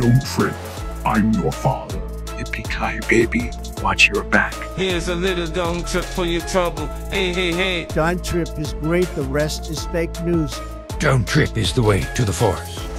Don't fret. I'm your father. Yippee-ki, baby. Watch your back. Here's a little don't trip for your trouble. Hey, hey, hey. Don't trip is great, the rest is fake news. Don't trip is the way to the forest.